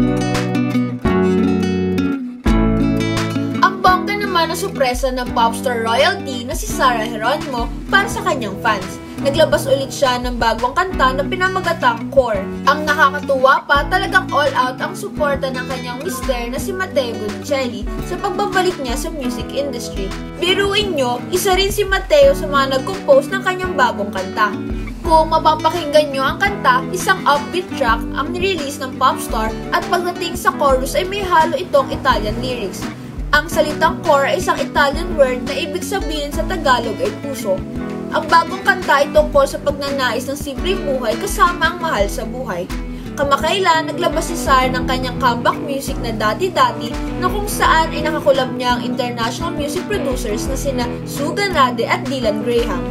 Ang naman na supresa ng popstar royalty na si Sarah Geronimo para sa kanyang fans. Naglabas ulit siya ng bagong kanta na pinamagatang Core. Ang nakakatuwa pa, talagang all out ang suporta ng kanyang mister na si Matteo Bonicelli sa pagbabalik niya sa music industry. Biruin nyo, isa rin si Matteo sa mga nag-compose ng kanyang bagong kanta. Kung mapapakinggan nyo ang kanta, isang upbeat track ang nirelease ng popstar at pagdating sa chorus ay may halo itong Italian lyrics. Ang salitang core ay isang Italian word na ibig sabihin sa Tagalog ay puso. Ang bagong kanta ay tungkol sa pagnanais ng simpleng buhay kasama ang mahal sa buhay. Kamakailan, naglabas si Sar ng kanyang comeback music na Dati-Dati na kung saan ay nakakulab niya ang international music producers na sina Sue Ganade at Dylan Graham.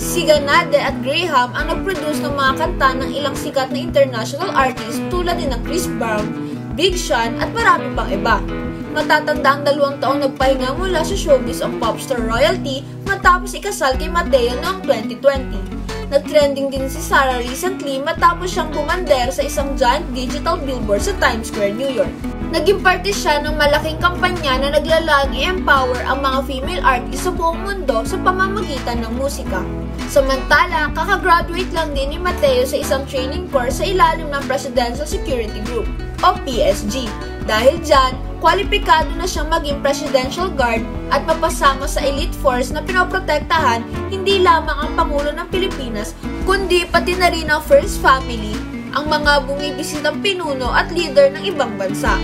Si Ganade at Graham ang nag-produce ng mga kanta ng ilang sikat na international artists tulad din ng Chris Brown, Big Sean at marami pang iba. Matatanda ang dalawang taong nagpahinga mula sa showbiz ang popstar royalty matapos ikasal kay Mateo noong 2020. Nag-trending din si Sarah recently matapos siyang bumander sa isang giant digital billboard sa Times Square, New York. Naging parte siya ng malaking kampanya na naglalang i-empower ang mga female artists sa buong mundo sa pamamagitan ng musika. Samantala, kakagraduate lang din ni Mateo sa isang training course sa ilalim ng Presidential Security Group o PSG. Dahil dyan, kwalipikado na siyang maging Presidential Guard at mapasama sa elite force na pinoprotektahan hindi lamang ang Pangulo ng Pilipinas, kundi pati na rin ang First Family, ang mga bumibisitang pinuno at leader ng ibang bansa.